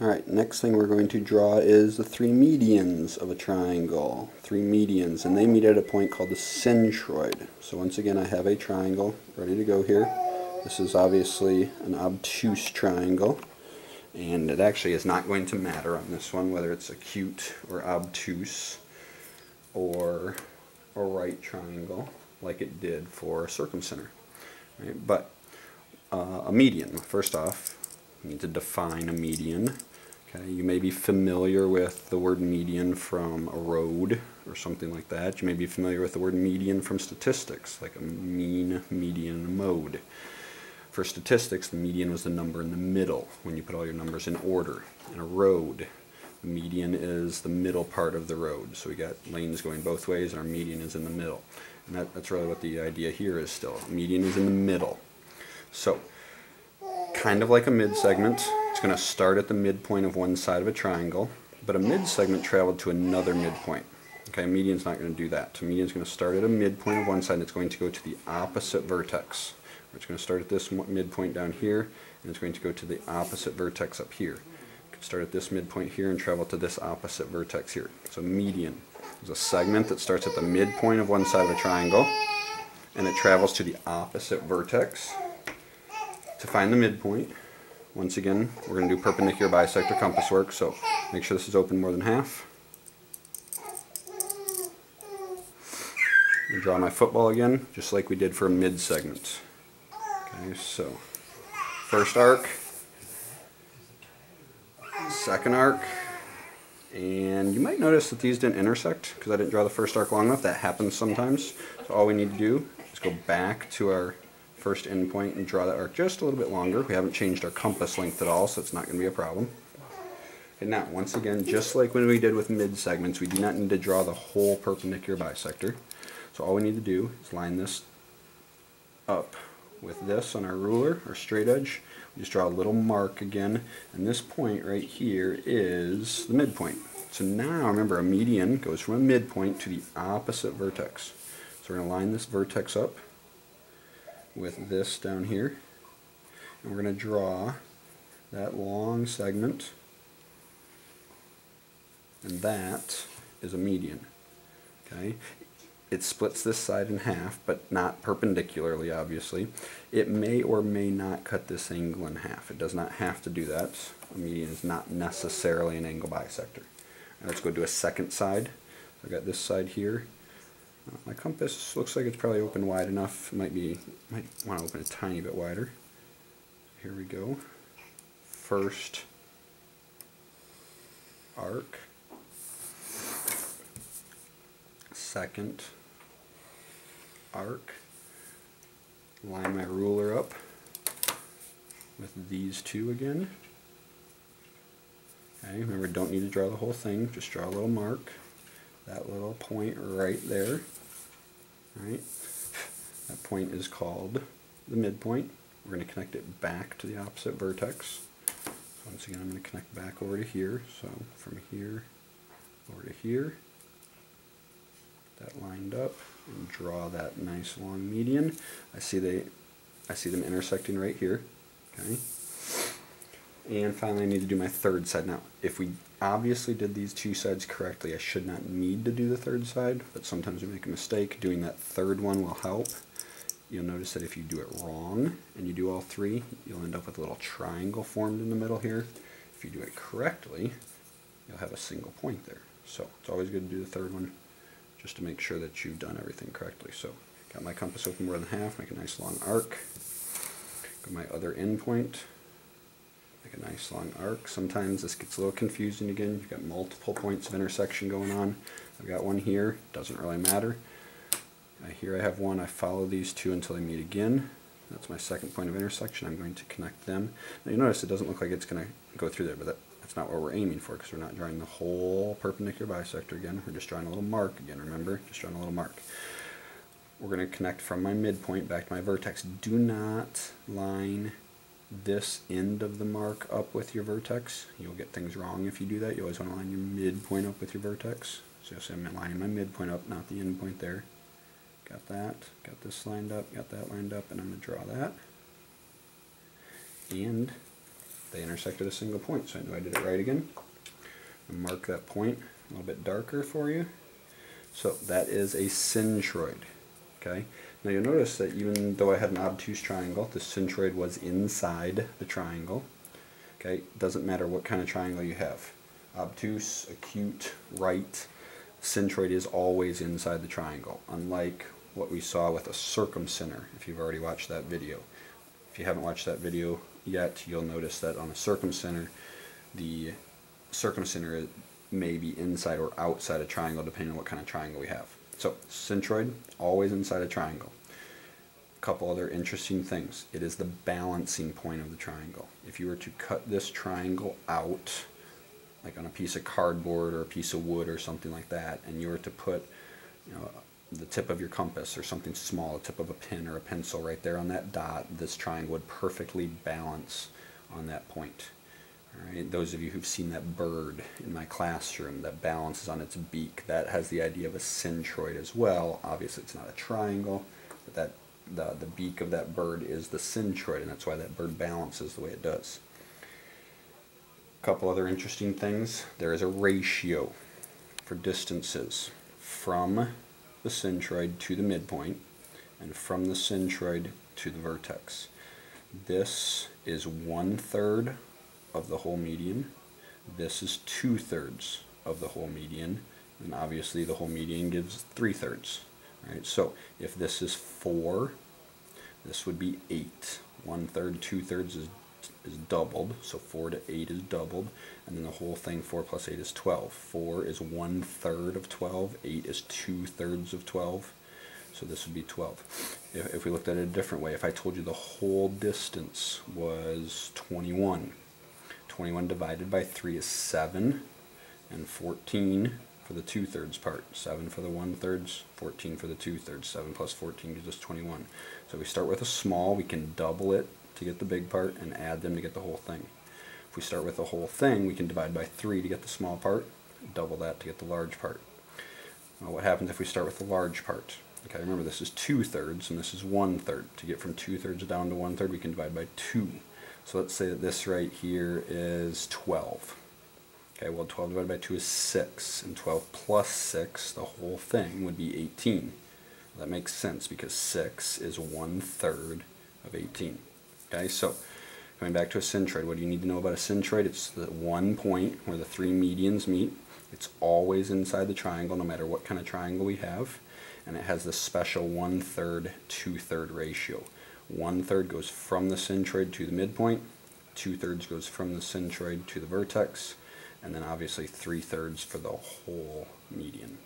Alright, next thing we're going to draw is the three medians of a triangle. Three medians, and they meet at a point called the centroid. So once again, I have a triangle ready to go here. This is obviously an obtuse triangle, and it actually is not going to matter on this one whether it's acute or obtuse or a right triangle like it did for a circumcenter. Right? But uh, a median, first off, we need to define a median. Okay, you may be familiar with the word median from a road or something like that. You may be familiar with the word median from statistics, like a mean, median, mode. For statistics, the median was the number in the middle when you put all your numbers in order. In a road, the median is the middle part of the road. So we got lanes going both ways, and our median is in the middle. And that, that's really what the idea here is still. Median is in the middle. So, kind of like a mid-segment, it's going to start at the midpoint of one side of a triangle, but a mid-segment traveled to another midpoint. Okay, median's not going to do that. So median's going to start at a midpoint of one side and it's going to go to the opposite vertex. It's going to start at this midpoint down here and it's going to go to the opposite vertex up here. It could start at this midpoint here and travel to this opposite vertex here. So median is a segment that starts at the midpoint of one side of a triangle and it travels to the opposite vertex to find the midpoint once again, we're going to do perpendicular bisector compass work, so make sure this is open more than half. draw my football again, just like we did for a mid-segment. Okay, so first arc, second arc, and you might notice that these didn't intersect because I didn't draw the first arc long enough. That happens sometimes. So all we need to do is go back to our first endpoint and draw that arc just a little bit longer. We haven't changed our compass length at all, so it's not going to be a problem. And now, once again, just like when we did with mid segments, we do not need to draw the whole perpendicular bisector. So all we need to do is line this up with this on our ruler, our straight edge. We just draw a little mark again, and this point right here is the midpoint. So now, remember, a median goes from a midpoint to the opposite vertex. So we're going to line this vertex up with this down here. And we're going to draw that long segment. And that is a median. Okay, It splits this side in half, but not perpendicularly, obviously. It may or may not cut this angle in half. It does not have to do that. A median is not necessarily an angle bisector. let's go to a second side. I've got this side here my compass looks like it's probably open wide enough. Might be, might want to open a tiny bit wider. Here we go. First arc. Second arc. Line my ruler up with these two again. Okay, remember don't need to draw the whole thing, just draw a little mark that little point right there. Right? That point is called the midpoint. We're going to connect it back to the opposite vertex. So Once again, I'm going to connect back over to here. So from here over to here, that lined up, and draw that nice long median. I see they, I see them intersecting right here. Okay. And finally, I need to do my third side. Now, if we obviously did these two sides correctly, I should not need to do the third side, but sometimes we make a mistake. Doing that third one will help. You'll notice that if you do it wrong and you do all three, you'll end up with a little triangle formed in the middle here. If you do it correctly, you'll have a single point there. So it's always good to do the third one just to make sure that you've done everything correctly. So got my compass open more than half, make a nice long arc. Got my other endpoint, like a nice long arc. Sometimes this gets a little confusing again. You've got multiple points of intersection going on. I've got one here, doesn't really matter. Uh, here I have one, I follow these two until they meet again. That's my second point of intersection. I'm going to connect them. Now you notice it doesn't look like it's going to go through there, but that, that's not what we're aiming for because we're not drawing the whole perpendicular bisector again. We're just drawing a little mark again, remember? Just drawing a little mark. We're going to connect from my midpoint back to my vertex. Do not line this end of the mark up with your vertex. You'll get things wrong if you do that. You always want to line your midpoint up with your vertex. So you'll say I'm lining my midpoint up, not the end point there. Got that, got this lined up, got that lined up, and I'm going to draw that. And They intersect at a single point, so I know I did it right again. Mark that point a little bit darker for you. So that is a centroid. Okay. Now you'll notice that even though I had an obtuse triangle, the centroid was inside the triangle. Okay. Doesn't matter what kind of triangle you have. Obtuse, acute, right, centroid is always inside the triangle, unlike what we saw with a circumcenter, if you've already watched that video. If you haven't watched that video yet, you'll notice that on a circumcenter, the circumcenter may be inside or outside a triangle depending on what kind of triangle we have. So centroid, always inside a triangle. A couple other interesting things. It is the balancing point of the triangle. If you were to cut this triangle out, like on a piece of cardboard or a piece of wood or something like that, and you were to put you know, the tip of your compass or something small, a tip of a pen or a pencil right there on that dot, this triangle would perfectly balance on that point. Those of you who've seen that bird in my classroom that balances on its beak, that has the idea of a centroid as well. Obviously it's not a triangle, but that the, the beak of that bird is the centroid, and that's why that bird balances the way it does. A couple other interesting things. There is a ratio for distances from the centroid to the midpoint and from the centroid to the vertex. This is one third of the whole median. This is two thirds of the whole median. And obviously the whole median gives three thirds. Right? So if this is four, this would be eight. One third, two thirds is is doubled, so 4 to 8 is doubled, and then the whole thing, 4 plus 8 is 12. 4 is one third of 12, 8 is two thirds of 12, so this would be 12. If, if we looked at it a different way, if I told you the whole distance was 21, 21 divided by 3 is 7, and 14 for the 2 thirds part. 7 for the 1 thirds, 14 for the 2 thirds. 7 plus 14 gives us 21. So we start with a small, we can double it to get the big part and add them to get the whole thing. If we start with the whole thing, we can divide by 3 to get the small part, double that to get the large part. What happens if we start with the large part? Okay, remember this is 2 thirds and this is 1 third. To get from 2 thirds down to 1 third, we can divide by 2. So let's say that this right here is 12. Okay, well 12 divided by 2 is 6, and 12 plus 6, the whole thing, would be 18. That makes sense because 6 is 1 third of 18. Okay, so coming back to a centroid, what do you need to know about a centroid? It's the one point where the three medians meet. It's always inside the triangle, no matter what kind of triangle we have. And it has this special one-third, two-third ratio. One-third goes from the centroid to the midpoint. Two-thirds goes from the centroid to the vertex. And then obviously three-thirds for the whole median.